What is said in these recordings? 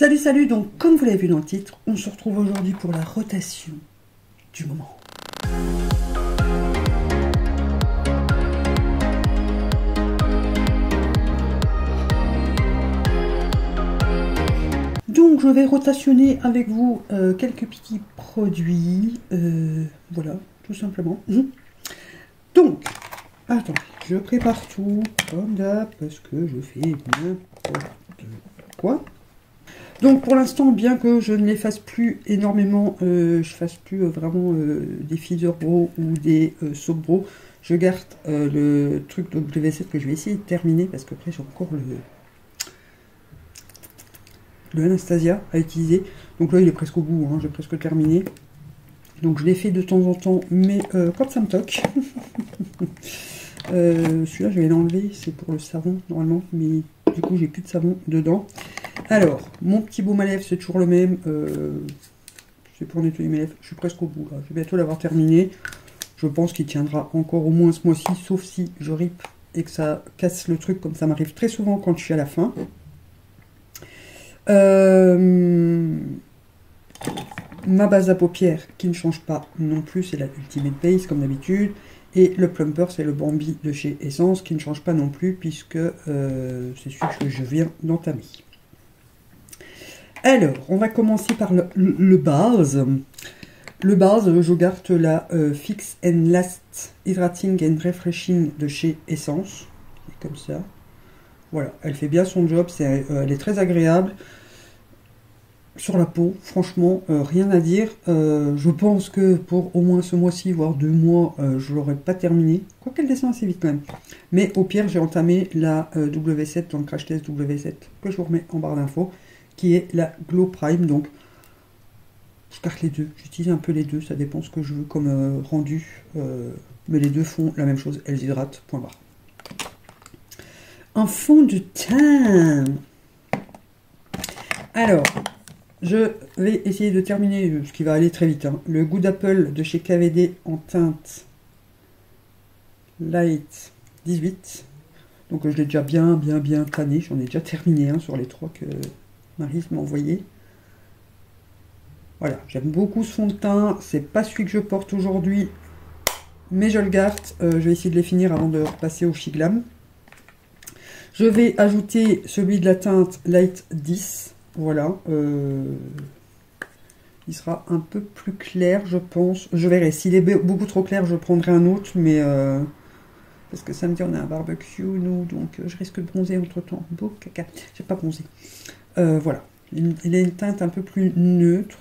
Salut, salut, donc comme vous l'avez vu dans le titre, on se retrouve aujourd'hui pour la rotation du moment. Donc je vais rotationner avec vous euh, quelques petits produits, euh, voilà, tout simplement. Donc, attends, je prépare tout comme d'hab parce que je fais n'importe quoi. Donc pour l'instant, bien que je ne les fasse plus énormément, euh, je fasse plus vraiment des feeder bro ou des soap bro, je garde le truc de W7 que je vais essayer de terminer parce que après j'ai encore le Anastasia à utiliser. Donc là, il est presque au bout, hein, j'ai presque terminé. Donc je l'ai fait de temps en temps, mais euh, quand ça me toque. Euh, celui-là, je vais l'enlever, c'est pour le savon normalement, mais du coup, j'ai plus de savon dedans. Alors, mon petit baume à lèvres, c'est toujours le même. Euh, c'est pour nettoyer mes lèvres. Je suis presque au bout. Je vais bientôt l'avoir terminé. Je pense qu'il tiendra encore au moins ce mois-ci, sauf si je rip et que ça casse le truc, comme ça m'arrive très souvent quand je suis à la fin. Euh, ma base à paupières qui ne change pas non plus, c'est la Ultimate Base comme d'habitude. Et le plumper, c'est le Bambi de chez Essence qui ne change pas non plus puisque euh, c'est celui que je viens d'entamer. Alors, on va commencer par le, base. Le base, je garde la euh, Fix and Last Hydrating and Refreshing de chez Essence. Comme ça. Voilà, elle fait bien son job, elle est très agréable sur la peau, franchement, euh, rien à dire. Euh, je pense que pour au moins ce mois-ci, voire deux mois, euh, je l'aurais pas terminé. Quoi qu'elle descend assez vite même. Mais au pire, j'ai entamé la W7, donc crash test W7, que je vous remets en barre d'infos, qui est la Glow Prime. Donc, je carte les deux. J'utilise un peu les deux, ça dépend ce que je veux comme rendu. mais les deux font la même chose, elles hydratent, point barre. Un fond de teint. Alors, je vais essayer de terminer, ce qui va aller très vite, hein. le goût d'Apple de chez KVD en teinte Light 18. Donc je l'ai déjà bien, bien, bien tanné. J'en ai déjà terminé sur les trois que Marise m'a. Voilà, j'aime beaucoup ce fond de teint. C'est pas celui que je porte aujourd'hui, mais je le garde. Euh, je vais essayer de les finir avant de passer au Shiglam. Je vais ajouter celui de la teinte Light 10 voilà. Euh, il sera un peu plus clair, je pense. Je verrai. S'il est beaucoup trop clair, je prendrai un autre, mais... Euh, parce que samedi, on a un barbecue, nous, donc je risque de bronzer entre-temps. Beau caca. J'ai pas bronzé. Voilà. Il, a une teinte un peu plus neutre.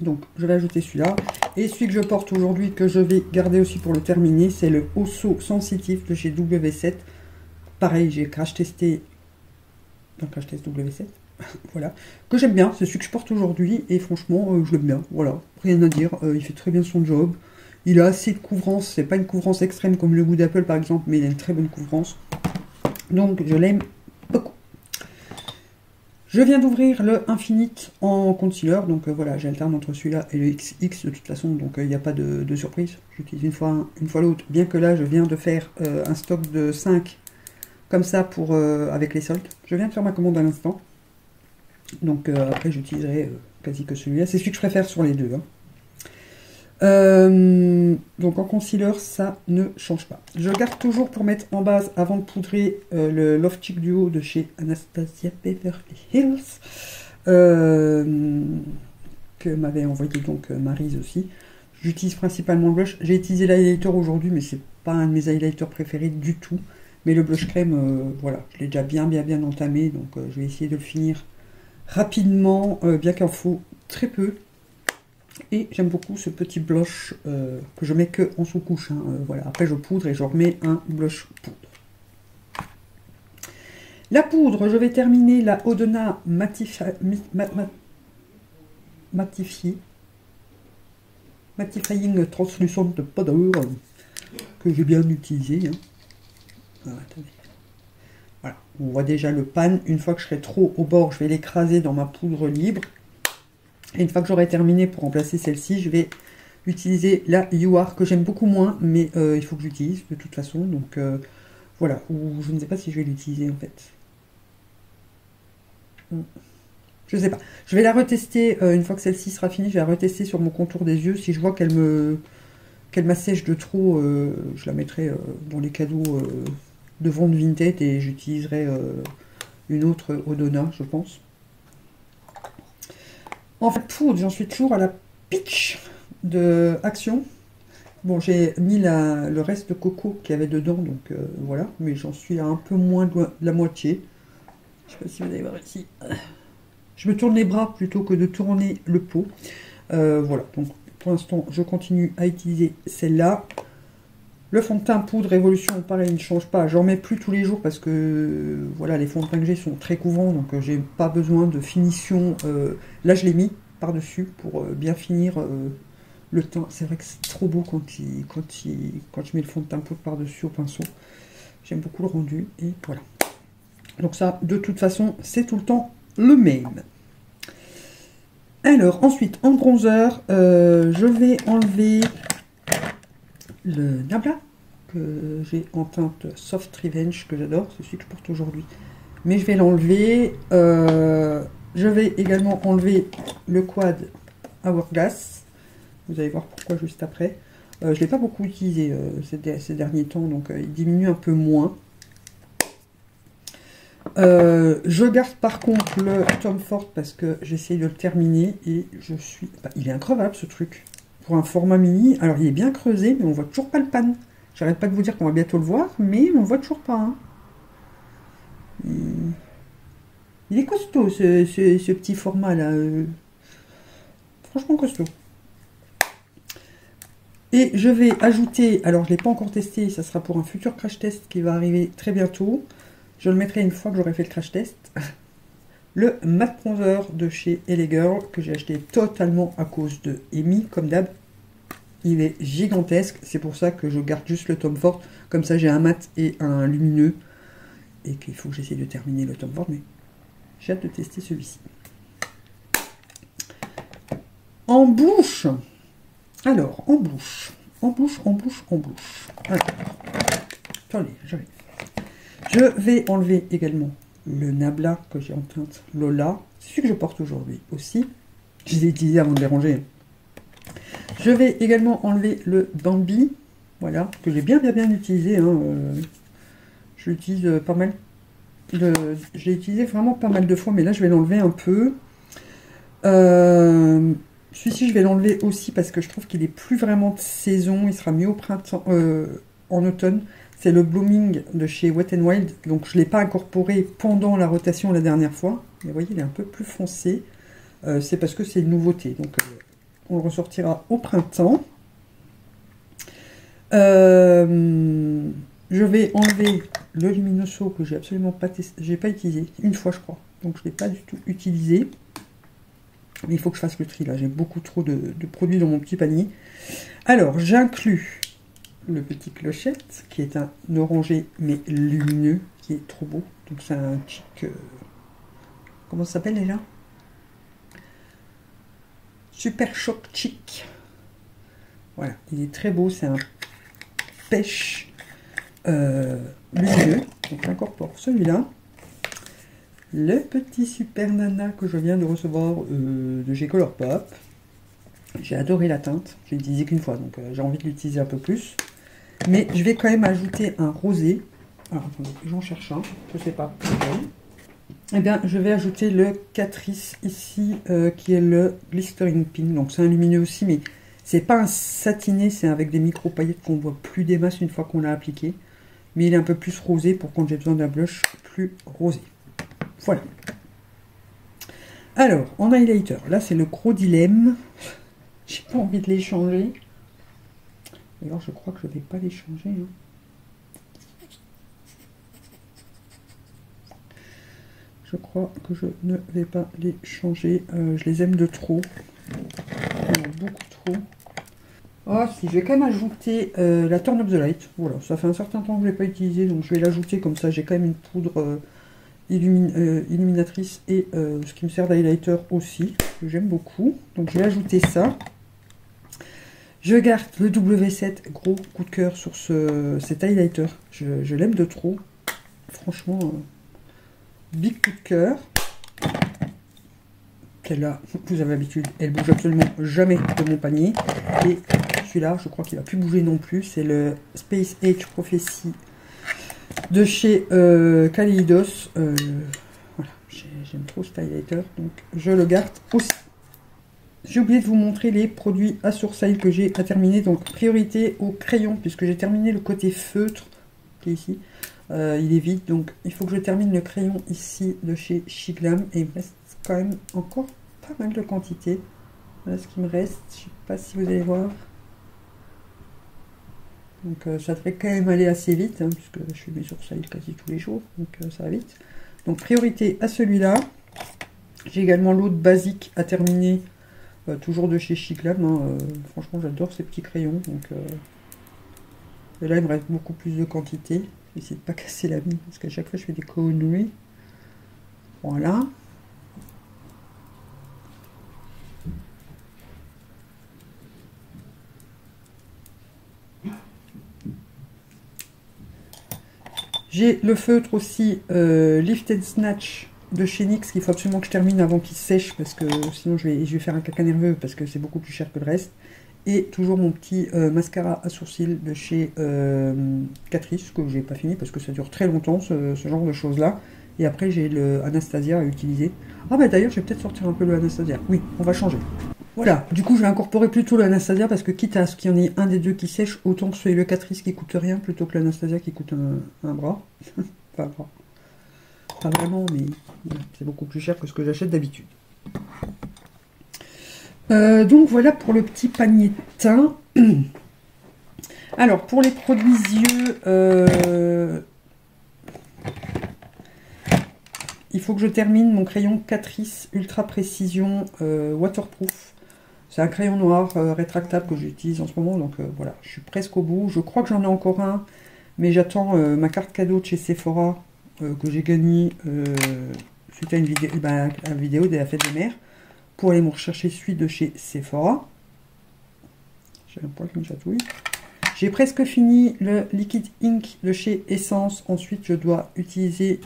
Donc, je vais ajouter celui-là. Et celui que je porte aujourd'hui, que je vais garder aussi pour le terminer, c'est le Osso Sensitif de chez W7. Pareil, j'ai crash testé donc HTS W7, voilà, que j'aime bien, c'est celui que je porte aujourd'hui, et franchement, euh, je l'aime bien, voilà, rien à dire, euh, il fait très bien son job, il a assez de couvrance, c'est pas une couvrance extrême comme le goût d'Apple par exemple, mais il a une très bonne couvrance, donc je l'aime. Je viens d'ouvrir le Infinite en concealer, donc euh, voilà, j'alterne entre celui-là et le XX de toute façon, donc il n'y a pas de, surprise. J'utilise une fois, une fois l'autre, bien que là je viens de faire un stock de 5 comme ça pour euh, avec les soldes. Je viens de faire ma commande à l'instant. Donc euh, après j'utiliserai euh, quasi que celui-là. C'est celui que je préfère sur les deux. Hein. Donc en concealer, ça ne change pas. Je garde toujours pour mettre en base, avant de poudrer, le Love Cheek Duo de chez Anastasia Beverly Hills. que m'avait envoyé donc Marise aussi. J'utilise principalement le blush. J'ai utilisé l'highlighter aujourd'hui, mais c'est pas un de mes highlighters préférés du tout. Mais le blush crème, euh, voilà, je l'ai déjà bien, bien, bien entamé. Donc, euh, je vais essayer de le finir rapidement, euh, bien qu'il en faut très peu. Et j'aime beaucoup ce petit blush que je mets que en sous-couche. Hein, voilà. Après, je poudre et je remets un blush poudre. La poudre, je vais terminer la Odona Matifie. Mattifying Translucent Powder que j'ai bien utilisé. Hein. Ah, voilà, on voit déjà le pan. Une fois que je serai trop au bord, je vais l'écraser dans ma poudre libre. Et une fois que j'aurai terminé pour remplacer celle-ci, je vais utiliser la UR que j'aime beaucoup moins, mais euh, il faut que j'utilise de toute façon. Donc euh, voilà, ou je ne sais pas si je vais l'utiliser en fait. Je sais pas. Je vais la retester euh, une fois que celle-ci sera finie. Je vais la retester sur mon contour des yeux. Si je vois qu'elle me qu'elle m'assèche de trop, je la mettrai dans les cadeaux de vente Vinted et j'utiliserai une autre Odona, je pense. En fait, j'en suis toujours à la pitch de Action. Bon, j'ai mis le reste de coco qu'il y avait dedans, donc voilà. Mais j'en suis à un peu moins de la moitié. Je sais pas si vous allez voir ici. Je me tourne les bras plutôt que de tourner le pot. Euh, voilà, donc pour l'instant, je continue à utiliser celle-là. Le fond de teint poudre Évolution, pareil, il ne change pas. J'en mets plus tous les jours parce que voilà, les fonds de teint que j'ai sont très couvrants, donc euh, j'ai pas besoin de finition. Euh, là, je l'ai mis par-dessus pour bien finir le teint. C'est vrai que c'est trop beau quand, il, quand, il, quand je mets le fond de teint poudre par-dessus au pinceau. J'aime beaucoup le rendu et voilà. Donc ça, de toute façon, c'est tout le temps le même. Alors, ensuite, en bronzer, euh, je vais enlever le Nabla que j'ai en teinte Soft Revenge, que j'adore, c'est celui que je porte aujourd'hui. Mais je vais l'enlever. Euh, je vais également enlever le quad Hourglass. Vous allez voir pourquoi juste après. Euh, je ne l'ai pas beaucoup utilisé ces, ces, derniers temps, donc il diminue un peu moins. Euh, je garde par contre le Tom Ford parce que j'essaye de le terminer et je suis... Bah, il est increvable ce truc. Pour un format mini, alors il est bien creusé mais on voit toujours pas le pan. J'arrête pas de vous dire qu'on va bientôt le voir mais on voit toujours pas. Hein. Il... est costaud ce, petit format là. Euh. Franchement costaud. Et je vais ajouter, alors je ne l'ai pas encore testé, ça sera pour un futur crash test qui va arriver très bientôt. Je le mettrai une fois que j'aurai fait le crash test. Le matte bronzer de chez LA Girl que j'ai acheté totalement à cause de Amy, comme d'hab. Il est gigantesque, c'est pour ça que je garde juste le Tom Ford. Comme ça, j'ai un mat et un lumineux. Et qu'il faut que j'essaie de terminer le Tom Ford, mais j'ai hâte de tester celui-ci. En bouche Alors, en bouche. En bouche, en bouche, en bouche. Attendez. Je vais enlever également le Nabla que j'ai en teinte Lola. C'est celui que je porte aujourd'hui aussi. Je les ai utilisés avant de les ranger. Je vais également enlever le Bambi. Voilà, que j'ai bien bien bien utilisé. Hein, euh, je l'utilise euh, pas mal. L'ai utilisé vraiment pas mal de fois, mais là je vais l'enlever un peu. Euh, celui-ci je vais l'enlever aussi parce que je trouve qu'il est plus vraiment de saison. Il sera mieux au printemps, en automne. C'est le Blooming de chez Wet Wild. Donc je ne l'ai pas incorporé pendant la rotation la dernière fois. Mais vous voyez, il est un peu plus foncé. Euh, c'est parce que c'est une nouveauté. Donc euh, on le ressortira au printemps. Euh, je vais enlever le Luminoso que j'ai absolument pas. J'ai pas utilisé. Une fois je crois. Donc je ne l'ai pas du tout utilisé. Mais il faut que je fasse le tri là. J'ai beaucoup trop de produits dans mon petit panier. Alors j'inclus le petit clochette, qui est un orangé mais lumineux, qui est trop beau. Donc c'est un chic... Euh, comment ça s'appelle déjà? Super Choc Chic. Voilà, il est très beau, c'est un pêche euh, lumineux. Donc j'incorpore celui-là. Le petit Super Nana que je viens de recevoir euh, de chez Colourpop. J'ai adoré la teinte, je utilisé qu'une fois, donc j'ai envie de l'utiliser un peu plus. Mais je vais quand même ajouter un rosé. Alors attendez, j'en cherche un, je ne sais pas. Eh bien, je vais ajouter le Catrice ici, euh, qui est le Glistering Pink. Donc c'est un lumineux aussi, mais c'est pas un satiné, c'est avec des micro paillettes qu'on voit plus des masses une fois qu'on l'a appliqué. Mais il est un peu plus rosé pour quand j'ai besoin d'un blush plus rosé. Voilà. Alors, en highlighter, là c'est le gros dilemme. J'ai pas envie de les changer. Alors je crois que je vais pas les changer. Hein. Je crois que je ne vais pas les changer. Euh, je les aime de trop. beaucoup trop. Oh si, je vais quand même ajouter euh, la Turn of the Light. Voilà, ça fait un certain temps que je ne l'ai pas utilisé, donc je vais l'ajouter comme ça. J'ai quand même une poudre euh, illuminatrice et ce qui me sert d'highlighter aussi, que j'aime beaucoup. Donc je vais ajouter ça. Je garde le W7, gros coup de cœur sur ce, cet highlighter. Je, l'aime de trop. Franchement, euh, big coup de cœur. Celle-là, vous avez l'habitude, elle bouge absolument jamais de mon panier. Et celui-là, je crois qu'il va plus bouger non plus. C'est le Space Age Prophecy de chez euh, Kaleidos. Euh, voilà, j'aime trop ce highlighter, donc je le garde aussi. J'ai oublié de vous montrer les produits à sourcil que j'ai à terminer. Donc, priorité au crayon, puisque j'ai terminé le côté feutre, qui est ici. Euh, il est vide, donc il faut que je termine le crayon ici de chez Chiglam. Et il me reste quand même encore pas mal de quantité. Voilà ce qui me reste. Je sais pas si vous allez voir. Donc euh, ça devrait quand même aller assez vite, hein, puisque je fais mes sourcils quasi tous les jours, donc euh, ça va vite. Donc priorité à celui-là. J'ai également l'autre basique à terminer, euh, toujours de chez Chiclam. Hein, franchement, j'adore ces petits crayons. Donc, et là, il me reste beaucoup plus de quantité. J'essaie de pas casser la mine, parce qu'à chaque fois, je fais des conneries. Voilà. J'ai le feutre aussi euh, Lift and Snatch de chez NYX qu'il faut absolument que je termine avant qu'il sèche parce que sinon je vais, je vais faire un caca nerveux parce que c'est beaucoup plus cher que le reste. Et toujours mon petit euh, mascara à sourcils de chez euh, Catrice que j'ai pas fini parce que ça dure très longtemps ce, genre de choses là. Et après j'ai le Anastasia à utiliser. Ah bah d'ailleurs je vais peut-être sortir un peu le Anastasia. Oui, on va changer. Voilà, du coup je vais incorporer plutôt l'Anastasia parce que quitte à ce qu'il y en ait un des deux qui sèche, autant que ce soit le Catrice qui coûte rien plutôt que l'Anastasia qui coûte un, bras. pas, pas vraiment, mais c'est beaucoup plus cher que ce que j'achète d'habitude. Euh, donc voilà pour le petit panier de teint. Alors pour les produits yeux, euh, il faut que je termine mon crayon Catrice Ultra Précision euh, Waterproof c'est un crayon noir rétractable que j'utilise en ce moment, donc voilà, je suis presque au bout. Je crois que j'en ai encore un, mais j'attends ma carte cadeau de chez Sephora que j'ai gagnée suite à une vidéo, bah, vidéo de la fête des mères pour aller me rechercher celui de chez Sephora. J'ai un poil qui me chatouille. J'ai presque fini le liquide ink de chez Essence. Ensuite, je dois utiliser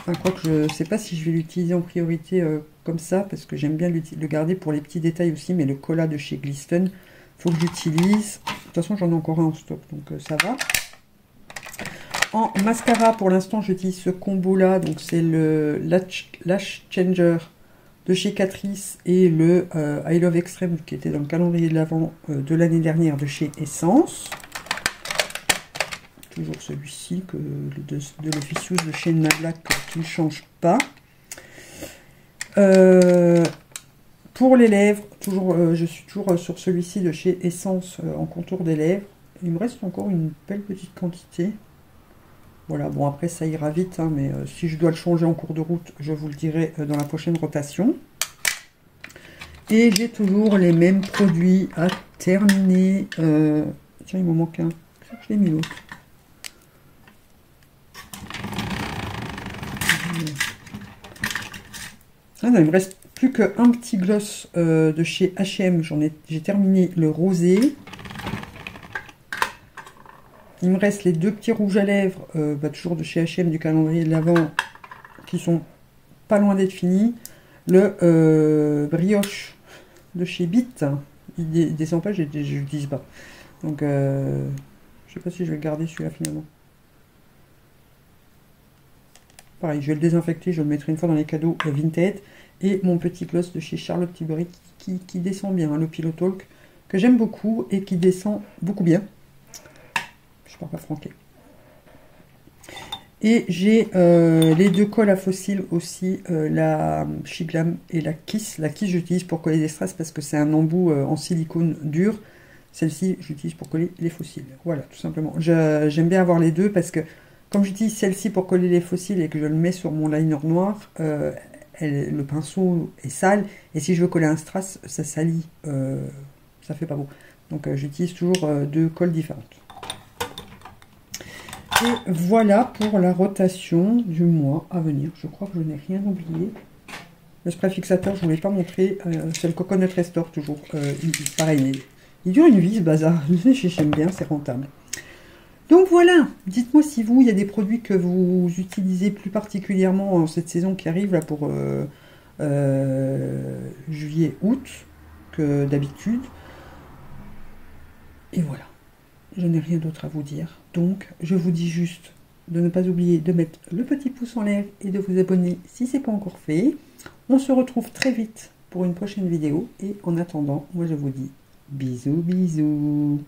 Enfin, quoi que je sais pas si je vais l'utiliser en priorité euh, comme ça, parce que j'aime bien le garder pour les petits détails aussi, mais le cola de chez Glisten, faut que j'utilise. De toute façon, j'en ai encore un en stock, donc euh, ça va. En mascara, pour l'instant, j'utilise ce combo-là, donc c'est le Lash, Changer de chez Catrice et le euh, I Love Extreme qui était dans le calendrier de l'avant de l'année dernière de chez Essence toujours celui-ci, de, de l'Officious de chez Nablack qui ne change pas. Euh, pour les lèvres, toujours, euh, je suis toujours sur celui-ci de chez Essence euh, en contour des lèvres. Il me reste encore une belle petite quantité. Voilà, bon après ça ira vite, hein, mais si je dois le changer en cours de route, je vous le dirai dans la prochaine rotation. Et j'ai toujours les mêmes produits à terminer. tiens, il me manque un. Je l'ai mis l'autre? Ah il me reste plus qu'un petit gloss euh, de chez H&M. J'ai terminé le rosé. Il me reste les deux petits rouges à lèvres, euh, bah, toujours de chez H&M du calendrier de l'Avent, qui sont pas loin d'être finis. Le euh, brioche de chez Bit, il descend pas, je l'utilise pas. Donc, je sais pas si je vais garder celui-là finalement. Pareil, je vais le désinfecter, je le mettrai une fois dans les cadeaux Vinted. Et mon petit gloss de chez Charlotte Tilbury qui, descend bien, hein, le Pillow Talk, que j'aime beaucoup et qui descend beaucoup bien. Je parle pas franqué. Et j'ai euh, les deux colles à fossiles aussi, euh, la Shiglam et la Kiss. La Kiss, j'utilise pour coller des strass parce que c'est un embout euh, en silicone dur. Celle-ci, j'utilise pour coller les fossiles. Voilà, tout simplement. J'aime bien avoir les deux parce que comme j'utilise celle-ci pour coller les fossiles et que je le mets sur mon liner noir, le pinceau est sale. Et si je veux coller un strass, ça salit. Ça fait pas beau. Donc j'utilise toujours deux colles différentes. Et voilà pour la rotation du mois à venir. Je crois que je n'ai rien oublié. Le spray fixateur, je ne voulais pas montrer. c'est le Coconut Restore, toujours. pareil, il dure une vie ce bazar. J'aime bien, c'est rentable. Donc voilà, dites-moi si vous, il y a des produits que vous utilisez plus particulièrement en cette saison qui arrive là pour euh, euh, juillet, août que d'habitude. Et voilà, je n'ai rien d'autre à vous dire. Donc je vous dis juste de ne pas oublier de mettre le petit pouce en l'air et de vous abonner si ce n'est pas encore fait. On se retrouve très vite pour une prochaine vidéo et en attendant, moi je vous dis bisous bisous